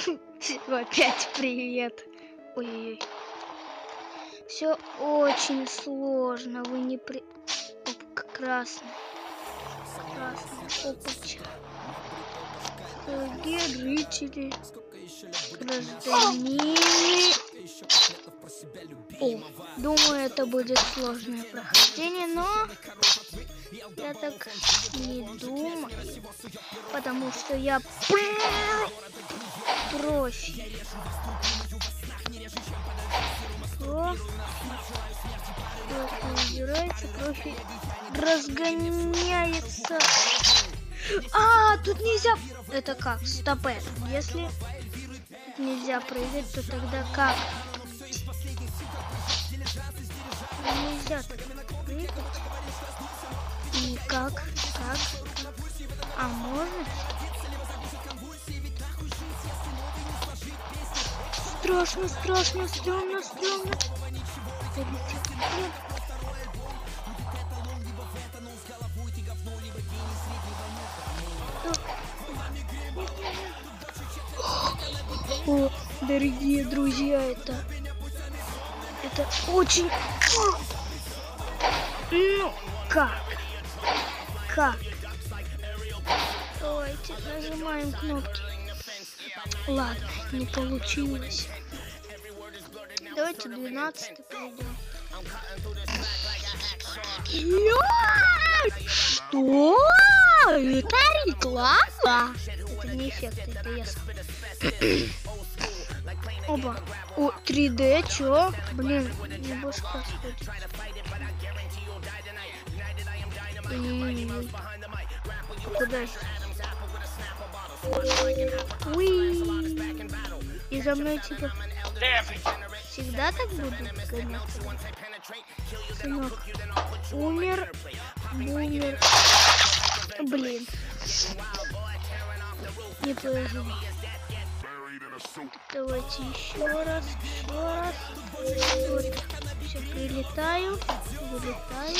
Опять привет. Ой-ой-ой. Все очень сложно. Вы не при... Оп, красный. Красный. Опача. Дорогие жители. Гражданины. О, думаю, это будет сложное прохождение, но я так не думаю, потому что я профи. Профи. Профи убирается, профи разгоняется. А, тут нельзя... Это как? Стопэ. Если нельзя прыгать, то тогда как? Страшно, страшно, стрёмно, стрёмно. О, дорогие друзья, это... Это очень... Ну, как? Как? Давайте нажимаем кнопки. Ладно, не получилось. Давайте 12 пойдем. Что? Это реклама? Это не эффект, это я сам. Оба. О, 3D, чё? Блин, не больше происходит. Куда же? Уи. И за мной типа всегда так буду гоняться. Сынок, умер, умер. Блин. Не повезло. Давайте еще раз, еще раз. Вот. Все, прилетаю, вылетаю.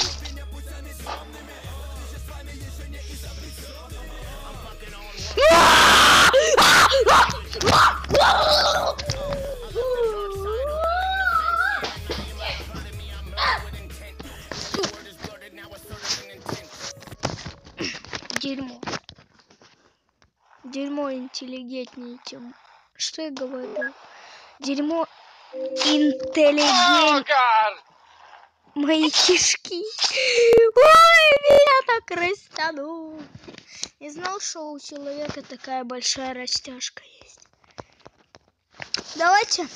Дерьмо интеллигентнее, чем... Что я говорю? Дерьмо интеллигент. Мои кишки. Ой, меня так растянул. Не знал, что у человека такая большая растяжка есть. Давайте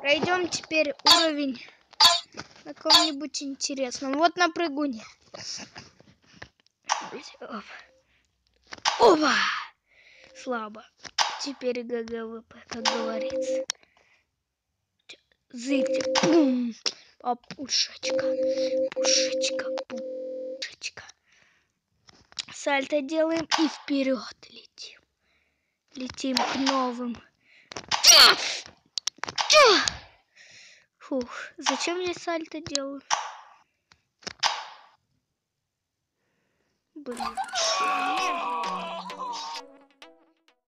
пройдем теперь уровень на ком-нибудь интересном. Вот на прыгуне. Опа! Слабо. Теперь GGWP, как говорится. Зыгтик. Пум. А пушечка. Пушечка. Пушечка. Сальто делаем и вперед летим. Летим к новым. Фух, зачем я сальто делаю? Блин.